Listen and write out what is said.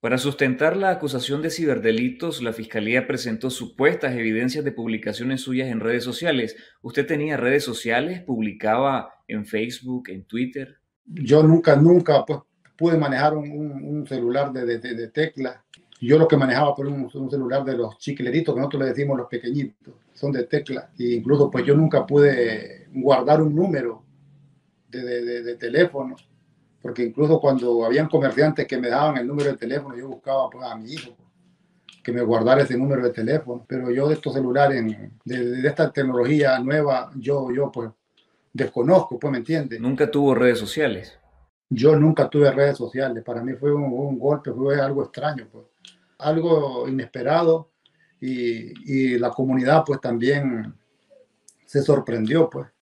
Para sustentar la acusación de ciberdelitos, la Fiscalía presentó supuestas evidencias de publicaciones suyas en redes sociales. ¿Usted tenía redes sociales? ¿Publicaba en Facebook, en Twitter? Yo nunca, nunca pues, pude manejar un, celular de, tecla. Yo lo que manejaba por un, celular de los chiquileritos, que nosotros le decimos los pequeñitos, son de tecla. E incluso pues yo nunca pude guardar un número de, de teléfono porque incluso cuando habían comerciantes que me daban el número de teléfono, yo buscaba pues, a mi hijo que me guardara ese número de teléfono. Pero yo de estos celulares, de, de esta tecnología nueva, yo, yo pues desconozco, pues me entiendes. ¿Nunca tuvo redes sociales? Yo nunca tuve redes sociales. Para mí fue un, un golpe, fue algo extraño, pues. Algo inesperado y, y la comunidad pues también se sorprendió, pues.